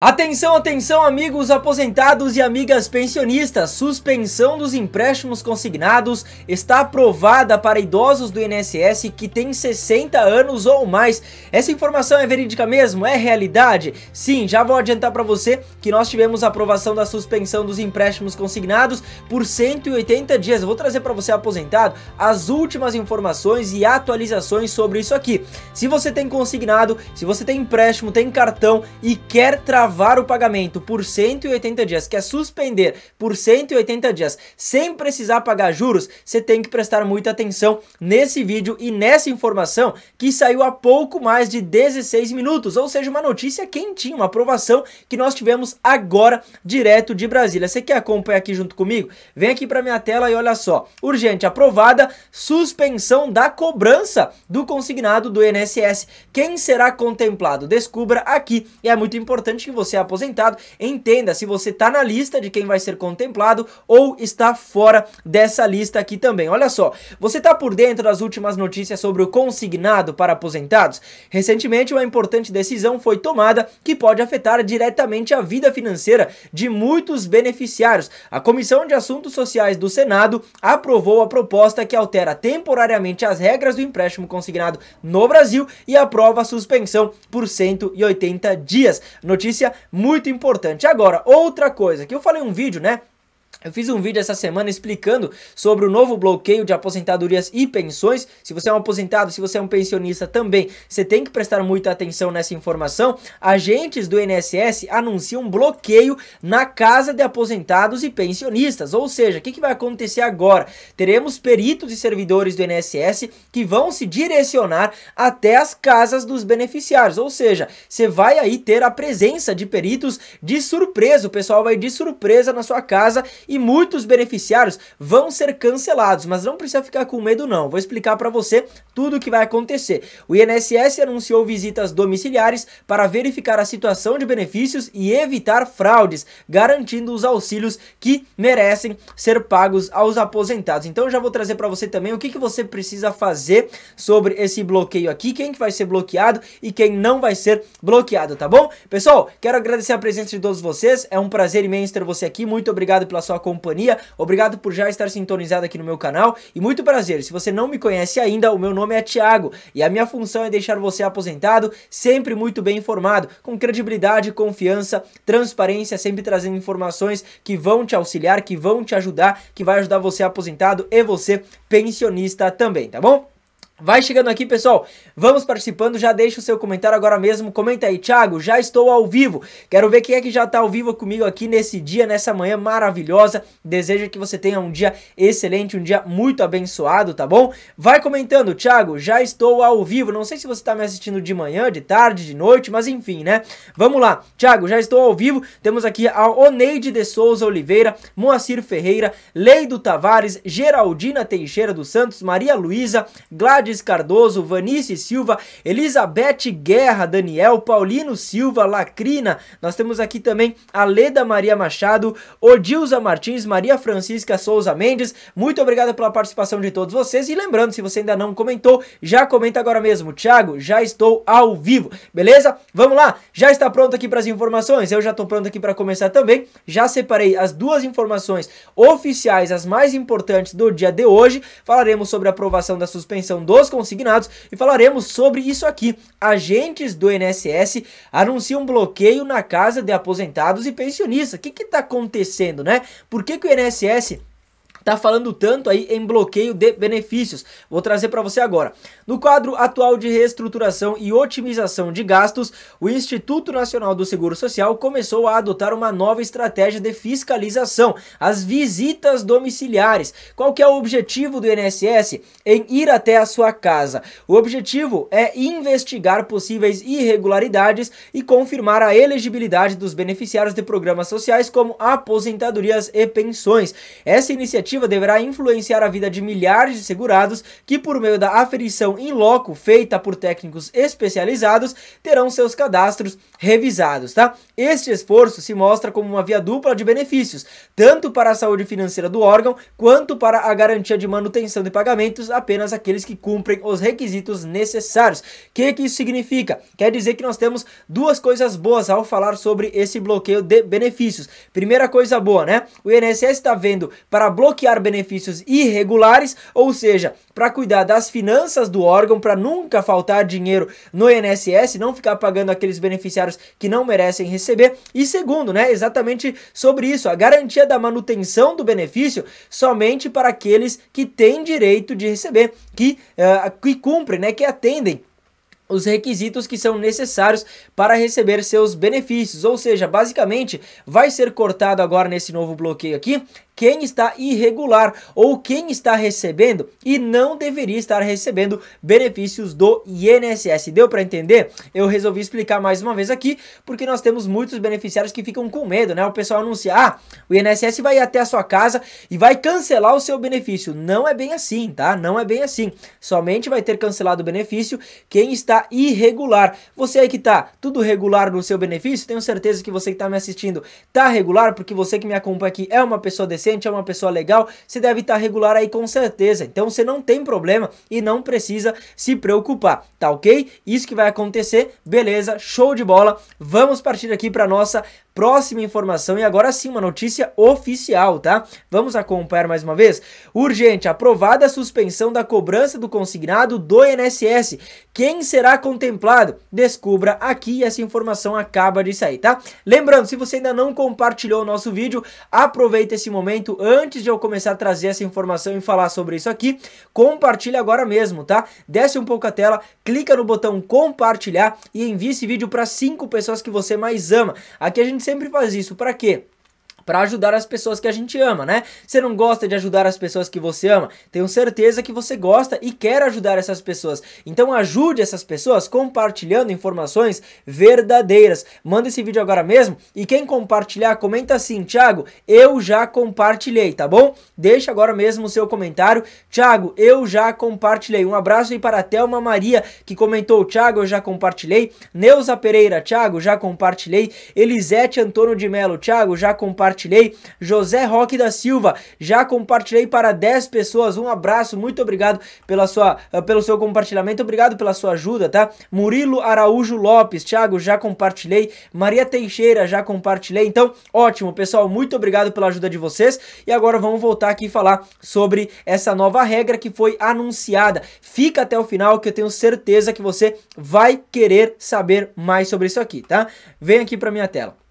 Atenção, atenção, amigos aposentados e amigas pensionistas. Suspensão dos empréstimos consignados está aprovada para idosos do INSS que têm 60 anos ou mais. Essa informação é verídica mesmo? É realidade? Sim, já vou adiantar para você que nós tivemos aprovação da suspensão dos empréstimos consignados por 180 dias. Eu vou trazer para você aposentado as últimas informações e atualizações sobre isso aqui. Se você tem consignado, se você tem empréstimo, tem cartão e quer travar travar o pagamento por 180 dias, quer suspender por 180 dias sem precisar pagar juros, você tem que prestar muita atenção nesse vídeo e nessa informação que saiu há pouco mais de 16 minutos, ou seja, uma notícia quentinha, uma aprovação que nós tivemos agora direto de Brasília. Você quer acompanhar aqui junto comigo? Vem aqui para minha tela e olha só. Urgente, aprovada, suspensão da cobrança do consignado do INSS. Quem será contemplado? Descubra aqui. E é muito importante que você é aposentado, entenda se você está na lista de quem vai ser contemplado ou está fora dessa lista aqui também. Olha só, você está por dentro das últimas notícias sobre o consignado para aposentados? Recentemente, uma importante decisão foi tomada que pode afetar diretamente a vida financeira de muitos beneficiários. A Comissão de Assuntos Sociais do Senado aprovou a proposta que altera temporariamente as regras do empréstimo consignado no Brasil e aprova a suspensão por 180 dias. Notícia muito importante. Agora, outra coisa, que eu falei um vídeo, né? Eu fiz um vídeo essa semana explicando sobre o novo bloqueio de aposentadorias e pensões. Se você é um aposentado, se você é um pensionista também, você tem que prestar muita atenção nessa informação. Agentes do INSS anunciam bloqueio na casa de aposentados e pensionistas. Ou seja, o que, que vai acontecer agora? Teremos peritos e servidores do INSS que vão se direcionar até as casas dos beneficiários. Ou seja, você vai aí ter a presença de peritos de surpresa. O pessoal vai de surpresa na sua casa e muitos beneficiários vão ser cancelados, mas não precisa ficar com medo não. Vou explicar para você tudo o que vai acontecer. O INSS anunciou visitas domiciliares para verificar a situação de benefícios e evitar fraudes, garantindo os auxílios que merecem ser pagos aos aposentados. Então já vou trazer para você também o que, que você precisa fazer sobre esse bloqueio aqui, quem que vai ser bloqueado e quem não vai ser bloqueado, tá bom? Pessoal, quero agradecer a presença de todos vocês, é um prazer imenso ter você aqui, muito obrigado pela sua companhia. Obrigado por já estar sintonizado aqui no meu canal e muito prazer. Se você não me conhece ainda, o meu nome é Thiago e a minha função é deixar você aposentado sempre muito bem informado, com credibilidade, confiança, transparência, sempre trazendo informações que vão te auxiliar, que vão te ajudar, que vai ajudar você aposentado e você pensionista também, tá bom? Vai chegando aqui, pessoal. Vamos participando. Já deixa o seu comentário agora mesmo. Comenta aí, Thiago. Já estou ao vivo. Quero ver quem é que já está ao vivo comigo aqui nesse dia, nessa manhã maravilhosa. Desejo que você tenha um dia excelente, um dia muito abençoado, tá bom? Vai comentando, Thiago. Já estou ao vivo. Não sei se você está me assistindo de manhã, de tarde, de noite, mas enfim, né? Vamos lá. Thiago, já estou ao vivo. Temos aqui a Oneide de Souza Oliveira, Moacir Ferreira, Leido Tavares, Geraldina Teixeira dos Santos, Maria Luísa, Gladys Cardoso, Vanice Silva, Elizabeth Guerra, Daniel, Paulino Silva, Lacrina. Nós temos aqui também a Leda Maria Machado, Odilza Martins, Maria Francisca Souza Mendes. Muito obrigado pela participação de todos vocês. E lembrando, se você ainda não comentou, já comenta agora mesmo. Thiago, já estou ao vivo, beleza? Vamos lá? Já está pronto aqui para as informações? Eu já estou pronto aqui para começar também. Já separei as duas informações oficiais, as mais importantes do dia de hoje. Falaremos sobre a aprovação da suspensão do dos consignados e falaremos sobre isso aqui. Agentes do INSS anunciam bloqueio na casa de aposentados e pensionistas. O que está acontecendo, né? Por que, que o INSS tá falando tanto aí em bloqueio de benefícios. Vou trazer para você agora. No quadro atual de reestruturação e otimização de gastos, o Instituto Nacional do Seguro Social começou a adotar uma nova estratégia de fiscalização, as visitas domiciliares. Qual que é o objetivo do INSS em ir até a sua casa? O objetivo é investigar possíveis irregularidades e confirmar a elegibilidade dos beneficiários de programas sociais como aposentadorias e pensões. Essa iniciativa deverá influenciar a vida de milhares de segurados que, por meio da aferição em loco feita por técnicos especializados, terão seus cadastros revisados, tá? Este esforço se mostra como uma via dupla de benefícios, tanto para a saúde financeira do órgão, quanto para a garantia de manutenção de pagamentos apenas aqueles que cumprem os requisitos necessários. O que, que isso significa? Quer dizer que nós temos duas coisas boas ao falar sobre esse bloqueio de benefícios. Primeira coisa boa, né? O INSS está vendo para bloquear benefícios irregulares, ou seja, para cuidar das finanças do órgão, para nunca faltar dinheiro no INSS, não ficar pagando aqueles beneficiários que não merecem receber. E segundo, né, exatamente sobre isso, a garantia da manutenção do benefício somente para aqueles que têm direito de receber, que, uh, que cumprem, né, que atendem os requisitos que são necessários para receber seus benefícios, ou seja, basicamente vai ser cortado agora nesse novo bloqueio aqui quem está irregular ou quem está recebendo e não deveria estar recebendo benefícios do INSS. Deu para entender? Eu resolvi explicar mais uma vez aqui, porque nós temos muitos beneficiários que ficam com medo, né? O pessoal anuncia, ah, o INSS vai até a sua casa e vai cancelar o seu benefício. Não é bem assim, tá? Não é bem assim. Somente vai ter cancelado o benefício quem está irregular. Você aí que tá tudo regular no seu benefício, tenho certeza que você que está me assistindo tá regular, porque você que me acompanha aqui é uma pessoa decente é uma pessoa legal, você deve estar regular aí com certeza. Então você não tem problema e não precisa se preocupar, tá ok? Isso que vai acontecer, beleza, show de bola. Vamos partir aqui para nossa próxima informação e agora sim uma notícia oficial, tá? Vamos acompanhar mais uma vez? Urgente, aprovada a suspensão da cobrança do consignado do INSS. Quem será contemplado? Descubra aqui essa informação acaba de sair, tá? Lembrando, se você ainda não compartilhou o nosso vídeo, aproveita esse momento antes de eu começar a trazer essa informação e falar sobre isso aqui, compartilha agora mesmo, tá? Desce um pouco a tela, clica no botão compartilhar e envie esse vídeo para cinco pessoas que você mais ama. Aqui a gente sempre faz isso. Para quê? Para ajudar as pessoas que a gente ama, né? Você não gosta de ajudar as pessoas que você ama? Tenho certeza que você gosta e quer ajudar essas pessoas. Então ajude essas pessoas compartilhando informações verdadeiras. Manda esse vídeo agora mesmo e quem compartilhar, comenta assim, Thiago, eu já compartilhei, tá bom? Deixa agora mesmo o seu comentário. Thiago, eu já compartilhei. Um abraço aí para a Thelma Maria, que comentou, Thiago, eu já compartilhei. Neuza Pereira, Thiago, já compartilhei. Elisete Antônio de Melo, Thiago, já compartilhei compartilhei. José Roque da Silva, já compartilhei para 10 pessoas. Um abraço, muito obrigado pela sua, uh, pelo seu compartilhamento, obrigado pela sua ajuda, tá? Murilo Araújo Lopes, Thiago, já compartilhei. Maria Teixeira, já compartilhei. Então, ótimo, pessoal, muito obrigado pela ajuda de vocês. E agora vamos voltar aqui e falar sobre essa nova regra que foi anunciada. Fica até o final que eu tenho certeza que você vai querer saber mais sobre isso aqui, tá? Vem aqui para minha tela.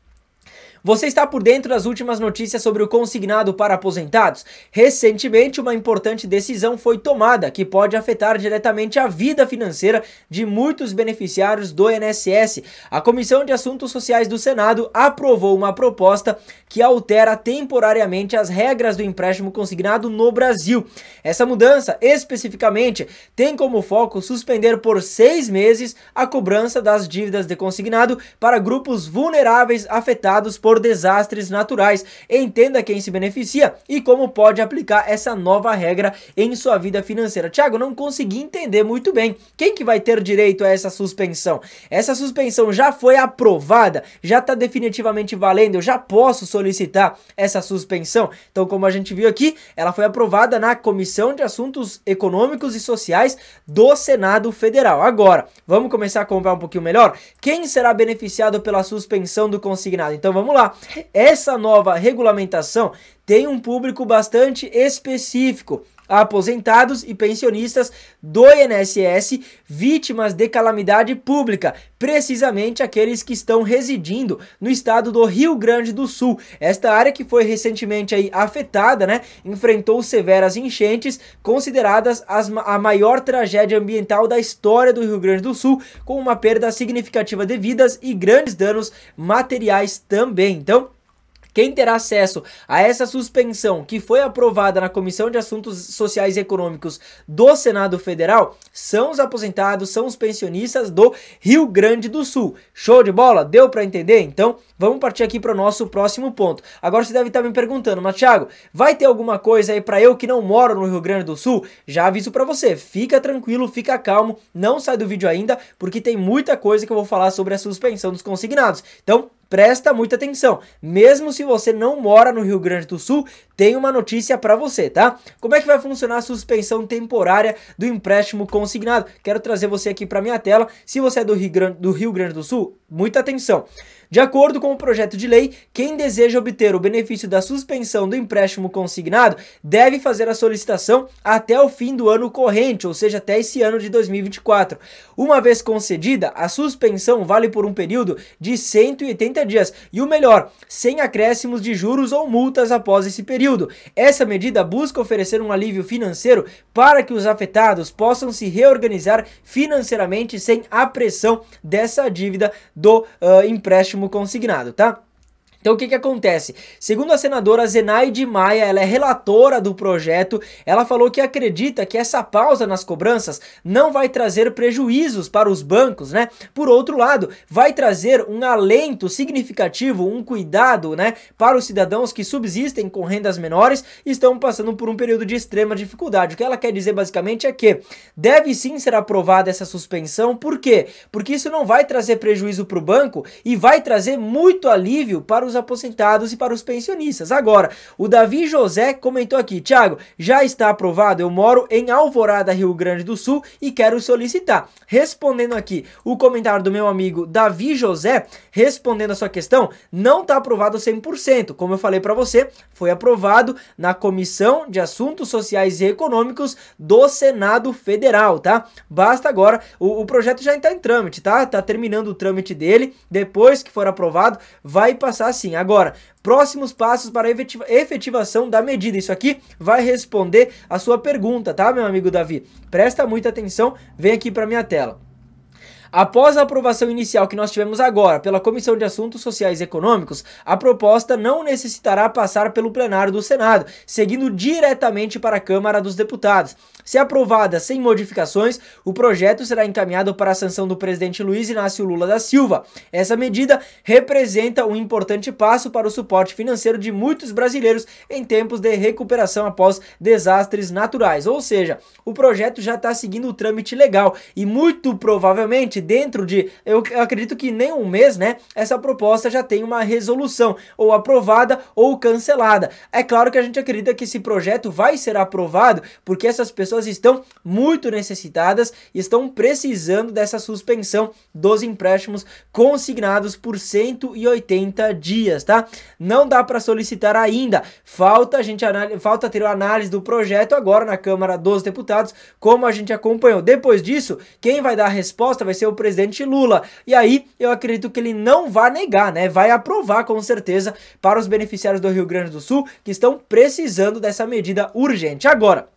Você está por dentro das últimas notícias sobre o consignado para aposentados? Recentemente, uma importante decisão foi tomada que pode afetar diretamente a vida financeira de muitos beneficiários do INSS. A Comissão de Assuntos Sociais do Senado aprovou uma proposta que altera temporariamente as regras do empréstimo consignado no Brasil. Essa mudança, especificamente, tem como foco suspender por seis meses a cobrança das dívidas de consignado para grupos vulneráveis afetados por por desastres naturais. Entenda quem se beneficia e como pode aplicar essa nova regra em sua vida financeira. Tiago, não consegui entender muito bem. Quem que vai ter direito a essa suspensão? Essa suspensão já foi aprovada? Já está definitivamente valendo? Eu já posso solicitar essa suspensão? Então, como a gente viu aqui, ela foi aprovada na Comissão de Assuntos Econômicos e Sociais do Senado Federal. Agora, vamos começar a comprar um pouquinho melhor? Quem será beneficiado pela suspensão do consignado? Então, vamos lá. Essa nova regulamentação tem um público bastante específico aposentados e pensionistas do INSS vítimas de calamidade pública, precisamente aqueles que estão residindo no estado do Rio Grande do Sul. Esta área que foi recentemente aí afetada, né, enfrentou severas enchentes, consideradas as, a maior tragédia ambiental da história do Rio Grande do Sul, com uma perda significativa de vidas e grandes danos materiais também. Então, Quem terá acesso a essa suspensão que foi aprovada na Comissão de Assuntos Sociais e Econômicos do Senado Federal são os aposentados, são os pensionistas do Rio Grande do Sul. Show de bola? Deu para entender? Então, vamos partir aqui para o nosso próximo ponto. Agora você deve estar me perguntando, mas Thiago, vai ter alguma coisa aí para eu que não moro no Rio Grande do Sul? Já aviso para você, fica tranquilo, fica calmo, não sai do vídeo ainda, porque tem muita coisa que eu vou falar sobre a suspensão dos consignados. Então, Presta muita atenção, mesmo se você não mora no Rio Grande do Sul, tem uma notícia para você, tá? Como é que vai funcionar a suspensão temporária do empréstimo consignado? Quero trazer você aqui para minha tela. Se você é do Rio, Grande, do Rio Grande do Sul, muita atenção. De acordo com o projeto de lei, quem deseja obter o benefício da suspensão do empréstimo consignado deve fazer a solicitação até o fim do ano corrente, ou seja, até esse ano de 2024. Uma vez concedida, a suspensão vale por um período de 180 dias e o melhor, sem acréscimos de juros ou multas após esse período. Essa medida busca oferecer um alívio financeiro para que os afetados possam se reorganizar financeiramente sem a pressão dessa dívida do uh, empréstimo empréstimo consignado, tá? Então o que que acontece? Segundo a senadora Zenaide Maia, ela é relatora do projeto, ela falou que acredita que essa pausa nas cobranças não vai trazer prejuízos para os bancos, né? Por outro lado, vai trazer um alento significativo, um cuidado, né, para os cidadãos que subsistem com rendas menores e estão passando por um período de extrema dificuldade. O que ela quer dizer basicamente é que deve sim ser aprovada essa suspensão, por quê? Porque isso não vai trazer prejuízo para o banco e vai trazer muito alívio para os aposentados e para os pensionistas. Agora, o Davi José comentou aqui, Thiago, já está aprovado, eu moro em Alvorada, Rio Grande do Sul e quero solicitar. Respondendo aqui o comentário do meu amigo Davi José, respondendo a sua questão, não está aprovado 100%. Como eu falei para você, foi aprovado na Comissão de Assuntos Sociais e Econômicos do Senado Federal, tá? Basta agora, o, o projeto já está em trâmite, tá? Tá terminando o trâmite dele, depois que for aprovado, vai passar assim. Agora, próximos passos para efetiva, efetivação da medida. Isso aqui vai responder a sua pergunta, tá, meu amigo Davi? Presta muita atenção, vem aqui para minha tela. Após a aprovação inicial que nós tivemos agora pela Comissão de Assuntos Sociais e Econômicos, a proposta não necessitará passar pelo plenário do Senado, seguindo diretamente para a Câmara dos Deputados. Se aprovada sem modificações, o projeto será encaminhado para a sanção do presidente Luiz Inácio Lula da Silva. Essa medida representa um importante passo para o suporte financeiro de muitos brasileiros em tempos de recuperação após desastres naturais. Ou seja, o projeto já está seguindo o trâmite legal e muito provavelmente dentro de, eu acredito que nem um mês, né, essa proposta já tem uma resolução, ou aprovada ou cancelada. É claro que a gente acredita que esse projeto vai ser aprovado, porque essas pessoas estão muito necessitadas, estão precisando dessa suspensão dos empréstimos consignados por 180 dias, tá? Não dá para solicitar ainda, falta a gente falta ter a análise do projeto agora na Câmara dos Deputados, como a gente acompanhou. Depois disso, quem vai dar a resposta vai ser o presidente Lula. E aí eu acredito que ele não vai negar, né? Vai aprovar com certeza para os beneficiários do Rio Grande do Sul que estão precisando dessa medida urgente. Agora,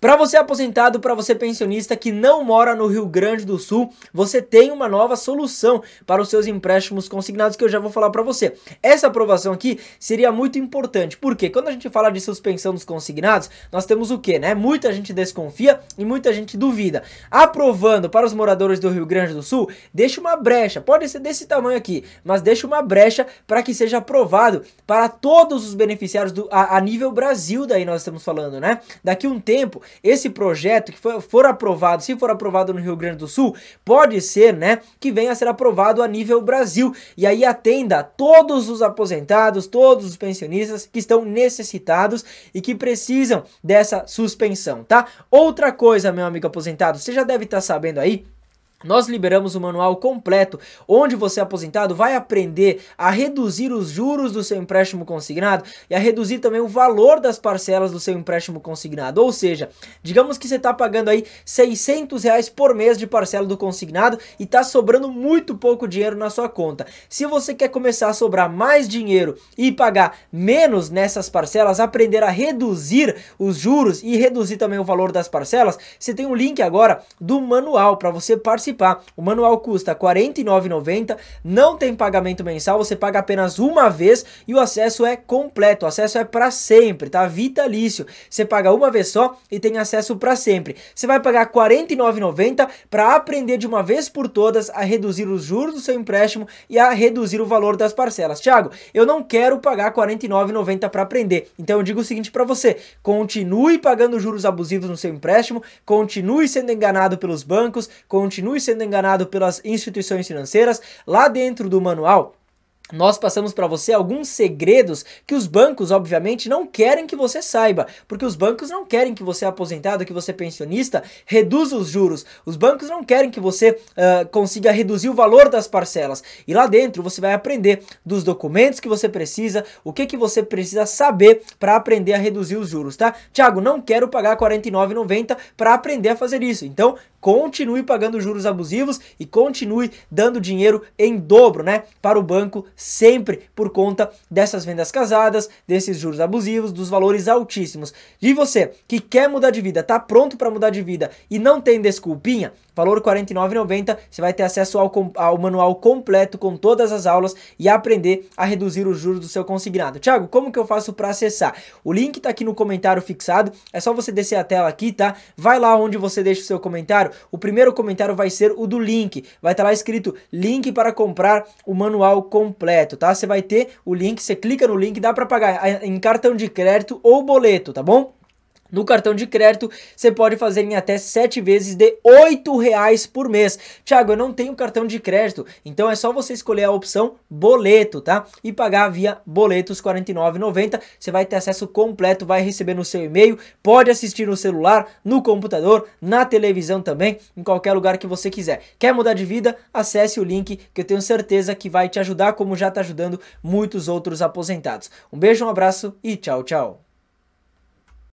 para você aposentado, para você pensionista que não mora no Rio Grande do Sul, você tem uma nova solução para os seus empréstimos consignados que eu já vou falar para você. Essa aprovação aqui seria muito importante, porque quando a gente fala de suspensão dos consignados, nós temos o que, né? Muita gente desconfia e muita gente duvida. Aprovando para os moradores do Rio Grande do Sul, deixa uma brecha, pode ser desse tamanho aqui, mas deixa uma brecha para que seja aprovado para todos os beneficiários do, a, a nível Brasil, daí nós estamos falando, né? Daqui um tempo, esse projeto que for, aprovado, se for aprovado no Rio Grande do Sul, pode ser, né, que venha a ser aprovado a nível Brasil e aí atenda todos os aposentados, todos os pensionistas que estão necessitados e que precisam dessa suspensão, tá? Outra coisa, meu amigo aposentado, você já deve estar tá sabendo aí nós liberamos o manual completo, onde você aposentado vai aprender a reduzir os juros do seu empréstimo consignado e a reduzir também o valor das parcelas do seu empréstimo consignado. Ou seja, digamos que você está pagando aí 600 reais por mês de parcela do consignado e está sobrando muito pouco dinheiro na sua conta. Se você quer começar a sobrar mais dinheiro e pagar menos nessas parcelas, aprender a reduzir os juros e reduzir também o valor das parcelas, você tem um link agora do manual para você parcelar participar. O manual custa R$ 49,90, não tem pagamento mensal, você paga apenas uma vez e o acesso é completo, o acesso é para sempre, tá? Vitalício. Você paga uma vez só e tem acesso para sempre. Você vai pagar R$ 49,90 para aprender de uma vez por todas a reduzir os juros do seu empréstimo e a reduzir o valor das parcelas. Tiago, eu não quero pagar R$ 49,90 para aprender. Então eu digo o seguinte para você: continue pagando juros abusivos no seu empréstimo, continue sendo enganado pelos bancos, continue sendo enganado pelas instituições financeiras. Lá dentro do manual nós passamos para você alguns segredos que os bancos, obviamente, não querem que você saiba, porque os bancos não querem que você aposentado, que você pensionista, reduza os juros. Os bancos não querem que você uh, consiga reduzir o valor das parcelas. E lá dentro você vai aprender dos documentos que você precisa, o que que você precisa saber para aprender a reduzir os juros, tá? Tiago, não quero pagar R$ 49,90 para aprender a fazer isso. Então, continue pagando juros abusivos e continue dando dinheiro em dobro, né, para o banco sempre por conta dessas vendas casadas, desses juros abusivos, dos valores altíssimos. E você que quer mudar de vida, tá pronto para mudar de vida e não tem desculpinha, valor R$ 49,90, você vai ter acesso ao, ao manual completo com todas as aulas e aprender a reduzir os juros do seu consignado. Tiago, como que eu faço para acessar? O link tá aqui no comentário fixado, é só você descer a tela aqui, tá? Vai lá onde você deixa o seu comentário, o primeiro comentário vai ser o do link, vai estar tá lá escrito link para comprar o manual completo, tá? Você vai ter o link, você clica no link, dá para pagar em cartão de crédito ou boleto, tá bom? No cartão de crédito, você pode fazer em até 7 vezes de R$ reais por mês. Tiago, eu não tenho cartão de crédito, então é só você escolher a opção boleto, tá? E pagar via boletos R$ 49,90. Você vai ter acesso completo, vai receber no seu e-mail, pode assistir no celular, no computador, na televisão também, em qualquer lugar que você quiser. Quer mudar de vida? Acesse o link que eu tenho certeza que vai te ajudar, como já está ajudando muitos outros aposentados. Um beijo, um abraço e tchau, tchau.